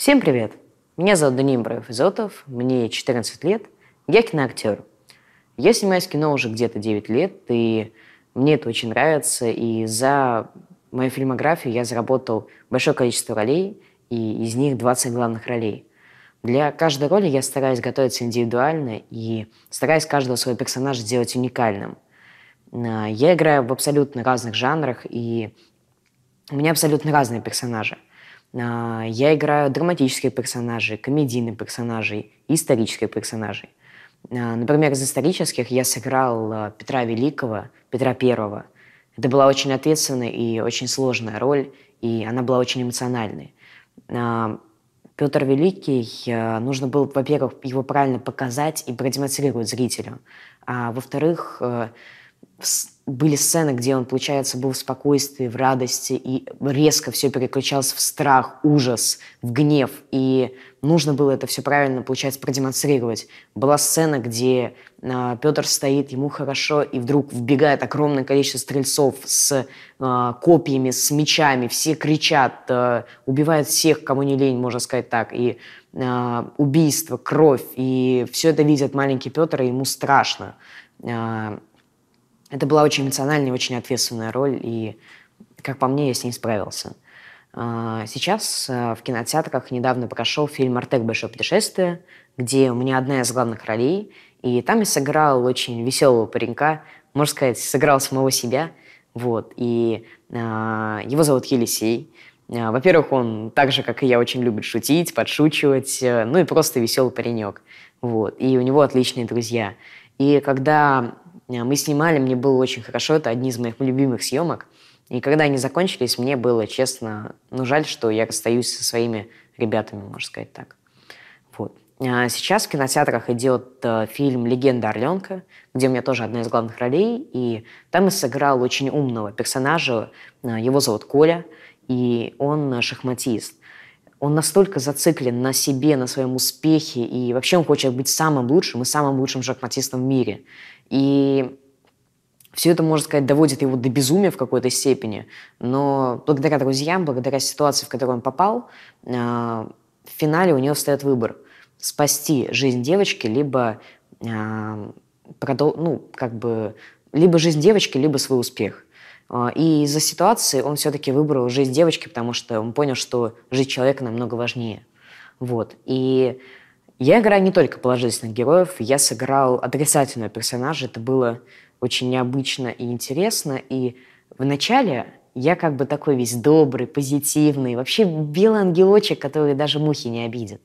Всем привет! Меня зовут Даниил Браев-Изотов, мне 14 лет, я киноактер. Я снимаюсь в кино уже где-то 9 лет, и мне это очень нравится, и за мою фильмографию я заработал большое количество ролей, и из них 20 главных ролей. Для каждой роли я стараюсь готовиться индивидуально и стараюсь каждого своего персонажа сделать уникальным. А, я играю в абсолютно разных жанрах, и у меня абсолютно разные персонажи – я играю драматических персонажей, комедийных персонажей, исторических персонажей. А, например, из исторических я сыграл а, Петра Великого, Петра Первого. Это была очень ответственная и очень сложная роль, и она была очень эмоциональной. Петр Великий, нужно было, во-первых, его правильно показать и продемонстрировать зрителю. А во-вторых, были сцены, где он, получается, был в спокойствии, в радости, и резко все переключалось в страх, ужас, в гнев. И нужно было это все правильно, получается, продемонстрировать. Была сцена, где э, Петр стоит, ему хорошо, и вдруг вбегает огромное количество стрельцов с э, копьями, с мечами, все кричат, э, убивают всех, кому не лень, можно сказать так. И э, убийство, кровь, и все это видит маленький Петр, и ему страшно. Э, это была очень эмоциональная, очень ответственная роль, и, как по мне, я с ней справился. А, сейчас а, в кинотеатрах недавно прошел фильм «Артек. Большое путешествие», где у меня одна из главных ролей, и там я сыграл очень веселого паренька, можно сказать, сыграл самого себя, вот, и э, его зовут Елисей. Во-первых, он так же, как и я, очень любит шутить, подшучивать, э, ну и просто веселый паренек, вот, и у него отличные друзья. И когда Э, мы снимали, мне было очень хорошо, это одни из моих любимых съемок. И когда они закончились, мне было, честно, ну, жаль, что я расстаюсь со своими ребятами, можно сказать так. Вот. А сейчас в кинотеатрах идет э, фильм «Легенда Орленка», где у меня тоже одна из главных ролей, и там я сыграл очень умного персонажа, э, его зовут Коля, и он шахматист. Он настолько зациклен на себе, на своем успехе, и вообще он хочет быть самым лучшим и самым лучшим шахматистом в мире. И все это, можно сказать, доводит его до безумия в какой-то степени, но благодаря друзьям, благодаря ситуации, в которую он попал, э, в финале у него встает выбор – спасти жизнь девочки, либо, э, ну, как бы, либо жизнь девочки, либо свой успех. Э, и из-за ситуации он все-таки выбрал жизнь девочки, потому что он понял, что жизнь человека намного важнее. Вот. И я играю не только положительных героев, я сыграл отрицательного персонажа. Это было очень необычно и интересно. И вначале я как бы такой весь добрый, позитивный, вообще белый ангелочек, который даже мухи не обидит.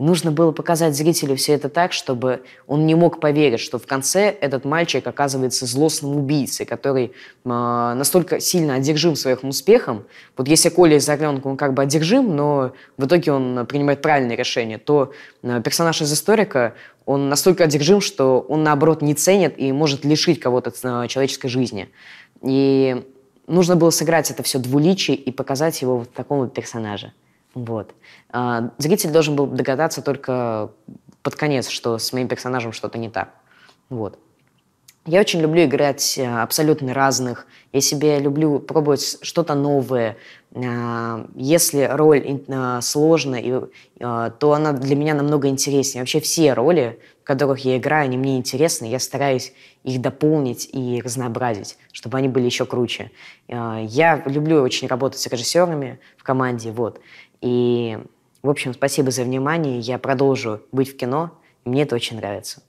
И нужно было показать зрителю все это так, чтобы он не мог поверить, что в конце этот мальчик оказывается злостным убийцей, который э, настолько сильно одержим своим успехом. Вот если Коля из Орленка, он как бы одержим, но в итоге он принимает правильное решение, то э, персонаж из историка, он настолько одержим, что он, наоборот, не ценит и может лишить кого-то э, человеческой жизни. И нужно было сыграть это все двуличие и показать его вот такому вот персонаже. Вот. А, зритель должен был догадаться только под конец, что с моим персонажем что-то не так. Вот. Я очень люблю играть э, абсолютно разных. Я себе люблю пробовать что-то новое. А, если роль э, сложная, э, то она для меня намного интереснее. Вообще все роли, в которых я играю, они мне интересны. Я стараюсь их дополнить и разнообразить, чтобы они были еще круче. Я люблю очень работать с режиссерами в команде. Вот. И, в общем, спасибо за внимание. Я продолжу быть в кино. Мне это очень нравится.